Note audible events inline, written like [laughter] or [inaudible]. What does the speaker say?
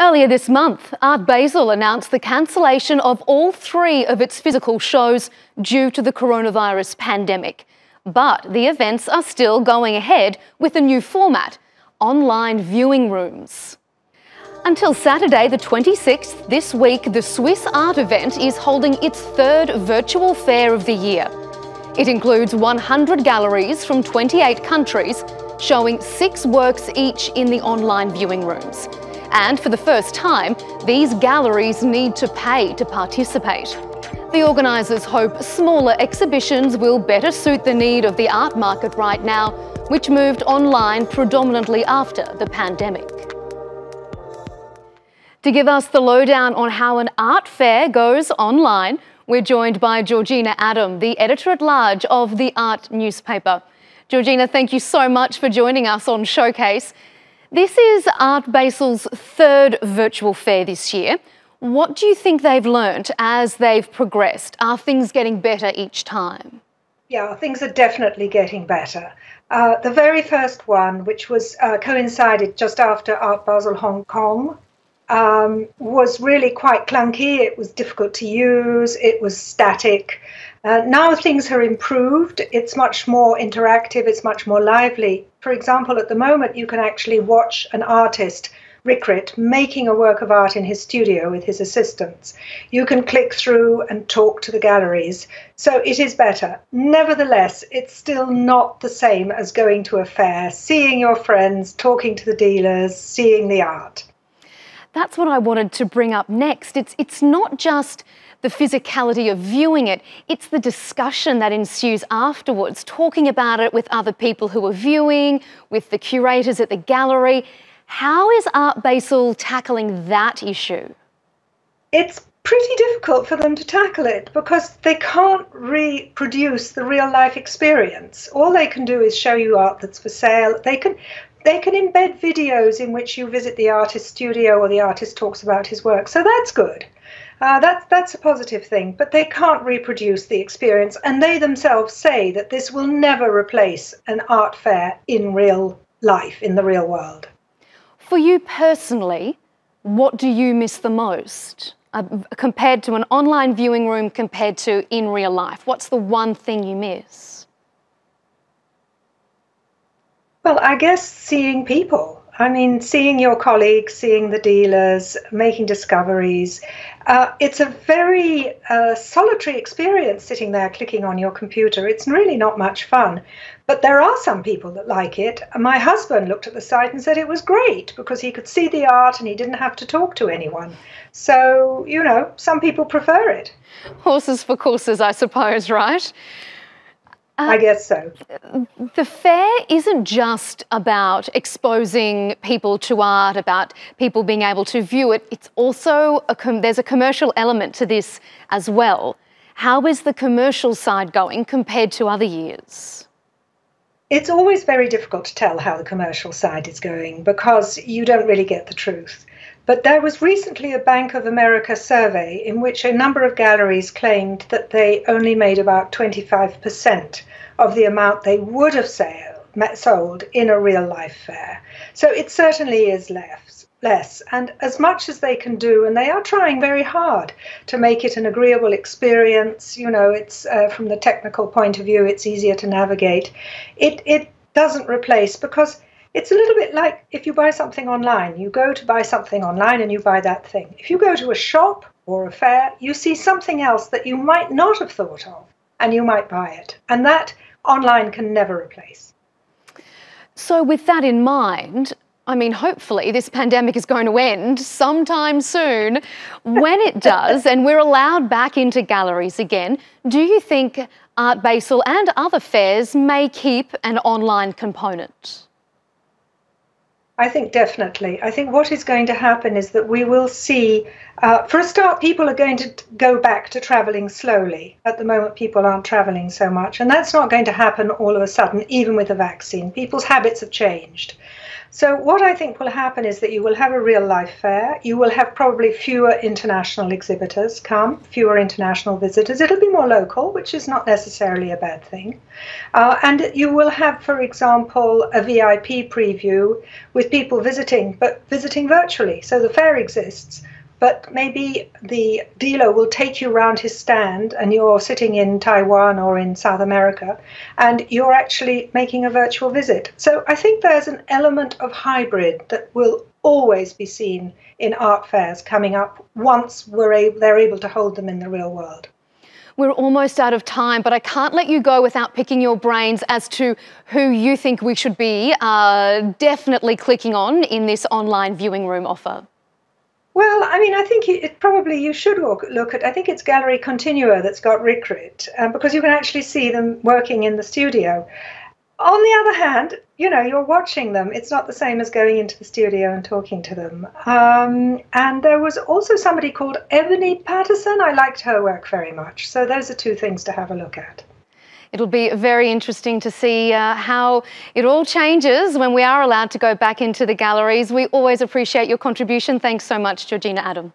Earlier this month, Art Basel announced the cancellation of all three of its physical shows due to the coronavirus pandemic. But the events are still going ahead with a new format online viewing rooms. Until Saturday, the 26th, this week, the Swiss Art event is holding its third virtual fair of the year. It includes 100 galleries from 28 countries, showing six works each in the online viewing rooms. And for the first time, these galleries need to pay to participate. The organisers hope smaller exhibitions will better suit the need of the art market right now, which moved online predominantly after the pandemic. To give us the lowdown on how an art fair goes online, we're joined by Georgina Adam, the editor at large of the Art newspaper. Georgina, thank you so much for joining us on Showcase. This is Art Basel's third virtual fair this year. What do you think they've learnt as they've progressed? Are things getting better each time? Yeah, things are definitely getting better. Uh, the very first one, which was uh, coincided just after Art Basel Hong Kong, um, was really quite clunky. It was difficult to use. It was static. Uh, now things have improved. It's much more interactive. It's much more lively. For example, at the moment, you can actually watch an artist Rirkrit, making a work of art in his studio with his assistants. You can click through and talk to the galleries. So it is better. Nevertheless, it's still not the same as going to a fair, seeing your friends, talking to the dealers, seeing the art. That's what I wanted to bring up next. It's, it's not just the physicality of viewing it, it's the discussion that ensues afterwards, talking about it with other people who are viewing, with the curators at the gallery. How is Art Basel tackling that issue? It's pretty difficult for them to tackle it because they can't reproduce the real life experience. All they can do is show you art that's for sale. They can they can embed videos in which you visit the artist's studio or the artist talks about his work. So that's good. Uh, that's that's a positive thing, but they can't reproduce the experience, and they themselves say that this will never replace an art fair in real life, in the real world. For you personally, what do you miss the most uh, compared to an online viewing room compared to in real life? What's the one thing you miss? Well, I guess seeing people. I mean, seeing your colleagues, seeing the dealers, making discoveries. Uh, it's a very uh, solitary experience sitting there clicking on your computer. It's really not much fun. But there are some people that like it. My husband looked at the site and said it was great because he could see the art and he didn't have to talk to anyone. So, you know, some people prefer it. Horses for courses, I suppose, right? I uh, guess so. The fair isn't just about exposing people to art, about people being able to view it. It's also a com- there's a commercial element to this as well. How is the commercial side going compared to other years? It's always very difficult to tell how the commercial side is going because you don't really get the truth. But there was recently a Bank of America survey in which a number of galleries claimed that they only made about 25% of the amount they would have sold in a real life fair. So it certainly is less. Less and as much as they can do, and they are trying very hard to make it an agreeable experience. You know, it's uh, from the technical point of view, it's easier to navigate. It it doesn't replace because it's a little bit like if you buy something online. You go to buy something online and you buy that thing. If you go to a shop or a fair, you see something else that you might not have thought of and you might buy it. And that online can never replace. So, with that in mind, I mean, hopefully, this pandemic is going to end sometime soon. [laughs] When it does, and we're allowed back into galleries again, do you think Art Basel and other fairs may keep an online component? I think definitely. I think what is going to happen is that we will see, uh, for a start, people are going to go back to traveling slowly. At the moment, people aren't traveling so much, and that's not going to happen all of a sudden, even with a vaccine. People's habits have changed. So, what I think will happen is that you will have a real life fair. You will have probably fewer international exhibitors come, fewer international visitors. It'll be more local, which is not necessarily a bad thing. Uh, and you will have, for example, a VIP preview with people visiting, but visiting virtually. So, the fair exists but maybe the dealer will take you around his stand and you're sitting in Taiwan or in South America and you're actually making a virtual visit. So I think there's an element of hybrid that will always be seen in art fairs coming up once we're able, they're able to hold them in the real world. We're almost out of time, but I can't let you go without picking your brains as to who you think we should be uh, definitely clicking on in this online viewing room offer. Well, I mean, I think it, probably you should look, look, at. I think it's Gallery Continua that's got Rirkrit um, because you can actually see them working in the studio. On the other hand, you know, you're watching them. It's not the same as going into the studio and talking to them. Um, and there was also somebody called Ebony Patterson. I liked her work very much. So those are two things to have a look at. It'll be very interesting to see uh, how it all changes when we are allowed to go back into the galleries. We always appreciate your contribution. Thanks so much, Georgina Adam.